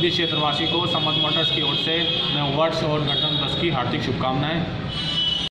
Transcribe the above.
सभी क्षेत्रवासी को संबंध मोटर्स की ओर से मैं वर्ष और गणतंत्र दिवस की हार्दिक शुभकामनाएँ।